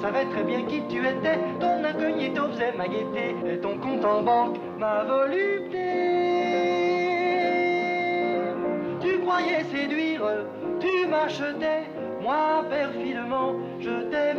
savais très bien qui tu étais. Ton incognito faisait ma gaieté. Et ton compte en banque, ma volupté. Tu croyais séduire, tu m'achetais. Moi, perfidement, je t'aimais.